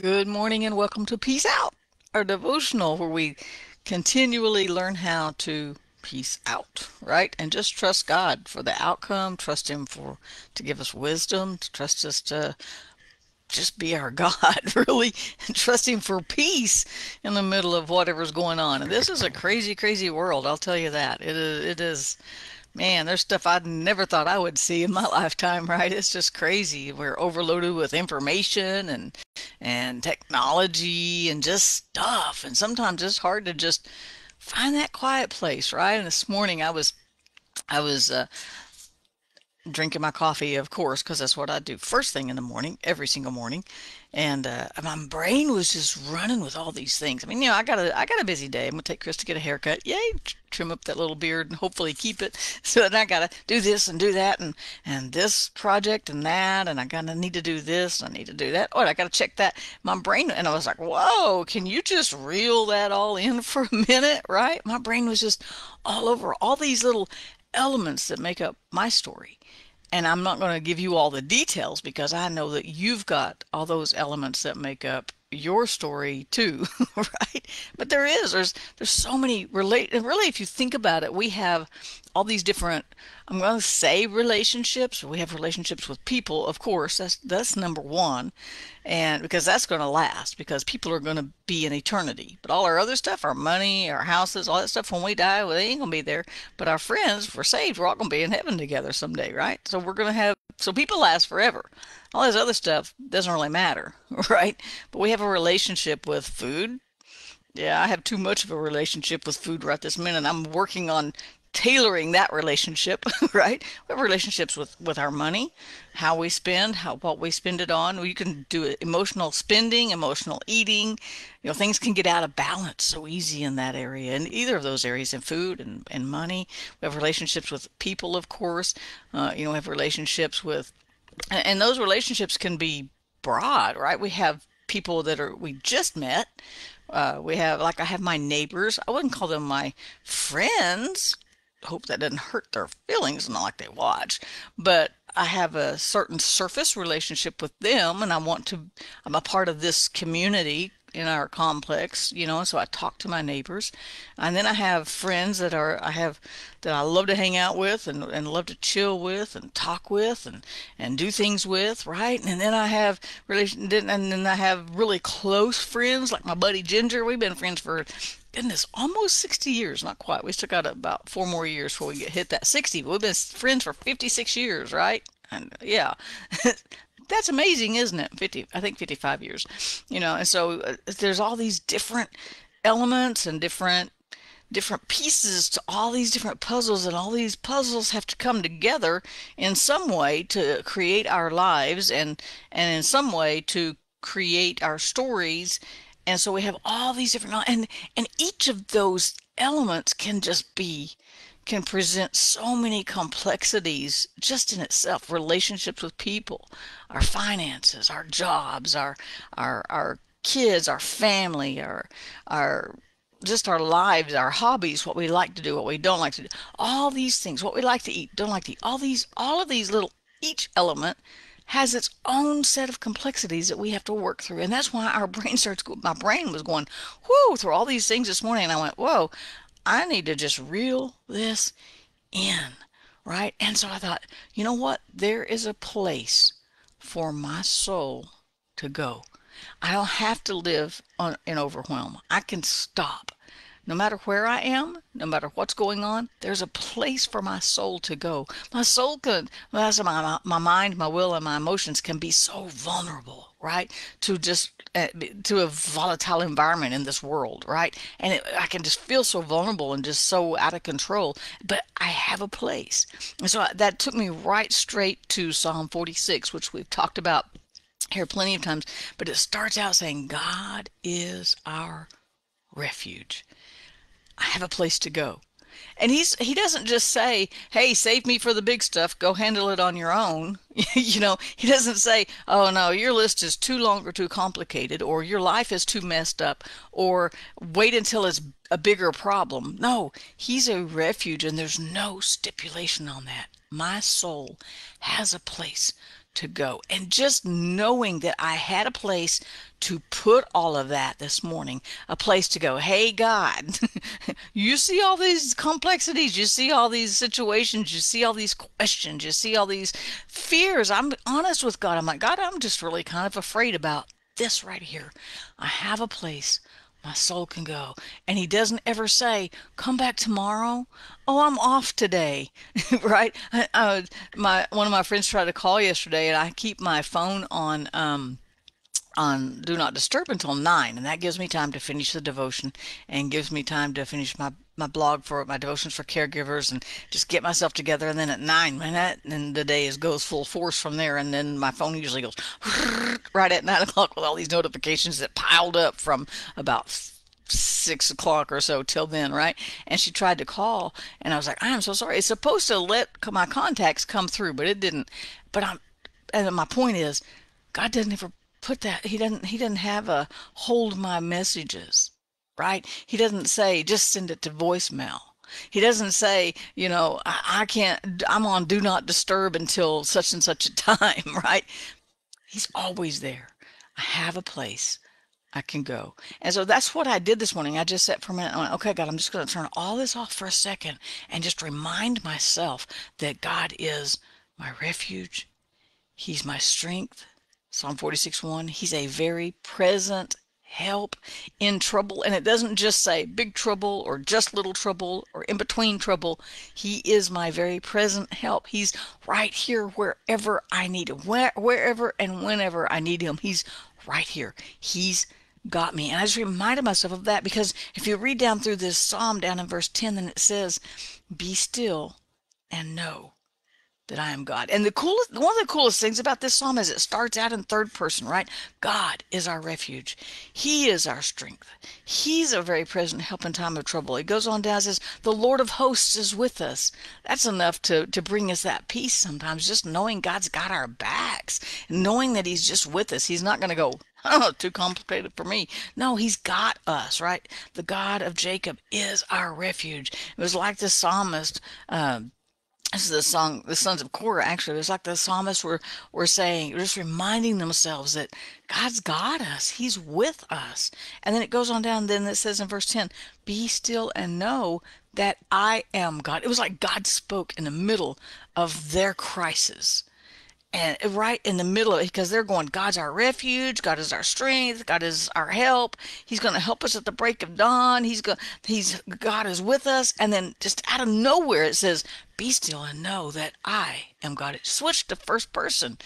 Good morning and welcome to Peace Out, our devotional where we continually learn how to peace out, right? And just trust God for the outcome, trust Him for to give us wisdom, trust us to just be our God, really, and trust Him for peace in the middle of whatever's going on. And this is a crazy, crazy world, I'll tell you that. It is, it is Man, there's stuff I'd never thought I would see in my lifetime, right? It's just crazy. We're overloaded with information and and technology and just stuff. And sometimes it's hard to just find that quiet place, right? And this morning I was I was uh, drinking my coffee, of course, because that's what I do first thing in the morning, every single morning. And uh, my brain was just running with all these things. I mean, you know, I got a I got a busy day. I'm gonna take Chris to get a haircut. Yay! Trim up that little beard and hopefully keep it. So then I gotta do this and do that and and this project and that and I gotta need to do this. I need to do that. Oh, I gotta check that. My brain and I was like, whoa! Can you just reel that all in for a minute, right? My brain was just all over all these little elements that make up my story. And I'm not going to give you all the details because I know that you've got all those elements that make up your story too, right? But there is there's there's so many relate and really if you think about it, we have all these different I'm going to say relationships. We have relationships with people, of course. That's that's number one, and because that's going to last, because people are going to be in eternity. But all our other stuff, our money, our houses, all that stuff, when we die, well, they ain't going to be there. But our friends, if we're saved, we're all going to be in heaven together someday, right? So we're going to have so people last forever. All this other stuff doesn't really matter, right? But we have a relationship with food, yeah, I have too much of a relationship with food right this minute. I'm working on tailoring that relationship, right? We have relationships with with our money, how we spend, how what we spend it on. You can do emotional spending, emotional eating. You know, things can get out of balance so easy in that area, in either of those areas, in food and and money. We have relationships with people, of course. Uh, you know, we have relationships with, and and those relationships can be broad, right? We have people that are we just met. Uh, we have like I have my neighbors. I wouldn't call them my friends hope that doesn't hurt their feelings, not like they watch, but I have a certain surface relationship with them and I want to, I'm a part of this community in our complex, you know, so I talk to my neighbors. And then I have friends that are, I have, that I love to hang out with and, and love to chill with and talk with and, and do things with, right? And then I have relation, and then I have really close friends like my buddy Ginger. We've been friends for goodness, almost 60 years. Not quite. We still got about four more years before we get hit that 60. We've been friends for 56 years, right? And yeah, that's amazing, isn't it? 50, I think 55 years. You know, and so uh, there's all these different elements and different different pieces to all these different puzzles and all these puzzles have to come together in some way to create our lives and and in some way to create our stories and so we have all these different and and each of those elements can just be can present so many complexities just in itself. Relationships with people our finances our jobs our our our kids our family our our just our lives our hobbies what we like to do what we don't like to do all these things what we like to eat don't like to eat all these all of these little each element has its own set of complexities that we have to work through. And that's why our brain starts, my brain was going, whoo, through all these things this morning. And I went, whoa, I need to just reel this in, right? And so I thought, you know what? There is a place for my soul to go. I don't have to live on, in overwhelm. I can stop. No matter where I am, no matter what's going on, there's a place for my soul to go. My soul can, my, my, my mind, my will, and my emotions can be so vulnerable, right? To just, uh, to a volatile environment in this world, right? And it, I can just feel so vulnerable and just so out of control. But I have a place. And so that took me right straight to Psalm 46, which we've talked about here plenty of times. But it starts out saying, God is our refuge. I have a place to go. And he's he doesn't just say, "Hey, save me for the big stuff. Go handle it on your own." you know, he doesn't say, "Oh no, your list is too long or too complicated or your life is too messed up or wait until it's a bigger problem." No, he's a refuge and there's no stipulation on that. My soul has a place to go. And just knowing that I had a place to put all of that this morning, a place to go, hey, God, you see all these complexities, you see all these situations, you see all these questions, you see all these fears. I'm honest with God. I'm like, God, I'm just really kind of afraid about this right here. I have a place my soul can go. And he doesn't ever say, "Come back tomorrow." Oh, I'm off today, right? Uh, my one of my friends tried to call yesterday, and I keep my phone on um, on do not disturb until nine, and that gives me time to finish the devotion and gives me time to finish my my blog for my devotions for caregivers and just get myself together and then at nine minute and the day is goes full force from there and then my phone usually goes right at nine o'clock with all these notifications that piled up from about six o'clock or so till then, right? And she tried to call, and I was like, I am so sorry. It's supposed to let my contacts come through, but it didn't. But I'm, and my point is, God doesn't ever put that. He doesn't. He doesn't have a hold my messages right? He doesn't say just send it to voicemail. He doesn't say, you know, I, I can't, I'm on do not disturb until such and such a time, right? He's always there. I have a place I can go. And so that's what I did this morning. I just sat for a minute and went, okay, God, I'm just going to turn all this off for a second and just remind myself that God is my refuge. He's my strength. Psalm 46 1. He's a very present help in trouble. And it doesn't just say big trouble or just little trouble or in between trouble. He is my very present help. He's right here wherever I need him, Where, wherever and whenever I need him. He's right here. He's got me. And I just reminded myself of that because if you read down through this psalm down in verse 10, then it says, Be still and know that I am God. And the coolest, one of the coolest things about this psalm is it starts out in third person, right? God is our refuge. He is our strength. He's a very present help in time of trouble. It goes on down says, the Lord of hosts is with us. That's enough to, to bring us that peace sometimes, just knowing God's got our backs, knowing that he's just with us. He's not going to go, oh, too complicated for me. No, he's got us, right? The God of Jacob is our refuge. It was like the psalmist, um, this is the song, the sons of Korah. Actually, it's like the psalmists were were saying, just reminding themselves that God's got us. He's with us. And then it goes on down. Then it says in verse ten, "Be still and know that I am God." It was like God spoke in the middle of their crisis and uh, right in the middle of it because they're going god's our refuge god is our strength god is our help. He's going to help us at the break of dawn. He's going he's god is with us. And then just out of nowhere it says be still and know that i am god. It switched to first person.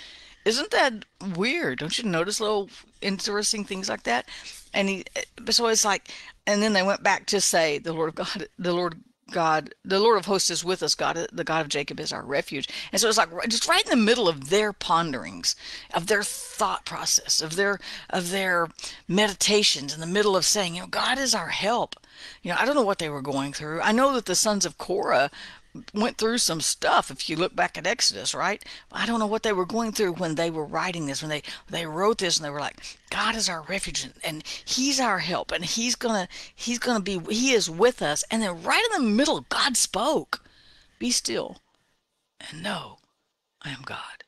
Isn't that weird? Don't you notice little interesting things like that? And he uh, so it's like and then they went back to say the lord of god the lord God, the Lord of hosts is with us. God, the God of Jacob is our refuge. And so it's like just right in the middle of their ponderings, of their thought process, of their of their meditations, in the middle of saying, you know, God is our help. You know, I don't know what they were going through. I know that the sons of Korah went through some stuff if you look back at Exodus, right? I don't know what they were going through when they were writing this, when they they wrote this and they were like, God is our refuge and and he's our help and he's going to he's going to be he is with us. And then right in the middle God spoke, "Be still and know I am God."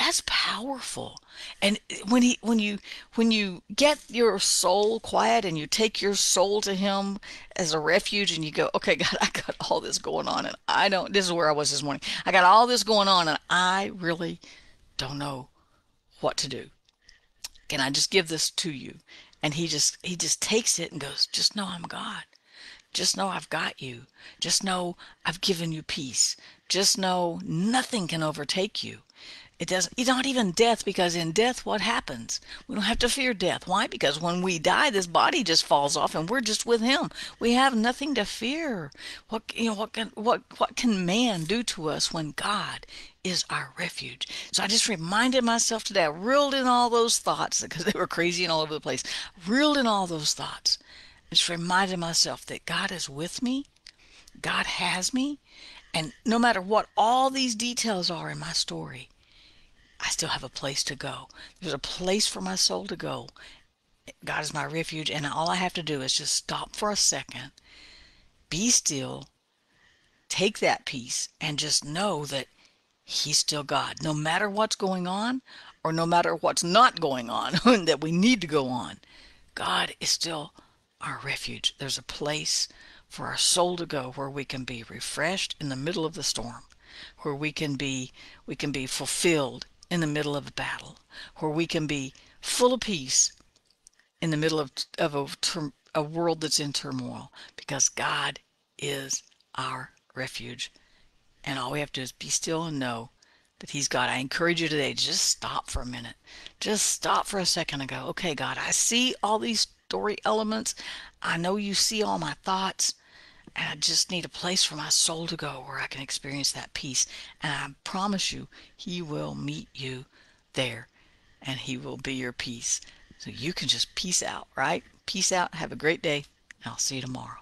That's powerful. And when he when you when you get your soul quiet and you take your soul to him as a refuge and you go, "Okay, God, I got all this going on and I don't this is where I was this morning. I got all this going on and I really don't know what to do. Can I just give this to you?" And he just he just takes it and goes, "Just know I'm God. Just know I've got you. Just know I've given you peace. Just know nothing can overtake you." It doesn't, it's not even death because in death, what happens? We don't have to fear death. Why? Because when we die, this body just falls off and we're just with him. We have nothing to fear. What, you know, what can, what, what can man do to us when God is our refuge? So I just reminded myself today, I reeled in all those thoughts because they were crazy and all over the place. Reeled in all those thoughts. Just reminded myself that God is with me. God has me. And no matter what all these details are in my story, I still have a place to go. There's a place for my soul to go. God is my refuge, and all I have to do is just stop for a second, be still, take that peace, and just know that He's still God. No matter what's going on, or no matter what's not going on that we need to go on, God is still our refuge. There's a place for our soul to go where we can be refreshed in the middle of the storm, where we can be we can be fulfilled in the middle of a battle, where we can be full of peace in the middle of, of a, a world that's in turmoil because God is our refuge. And all we have to do is be still and know that He's God. I encourage you today, just stop for a minute. Just stop for a second and go, okay, God, I see all these story elements. I know you see all my thoughts. And I just need a place for my soul to go where I can experience that peace. And I promise you, He will meet you there and He will be your peace. So you can just peace out, right? Peace out. Have a great day. I'll see you tomorrow.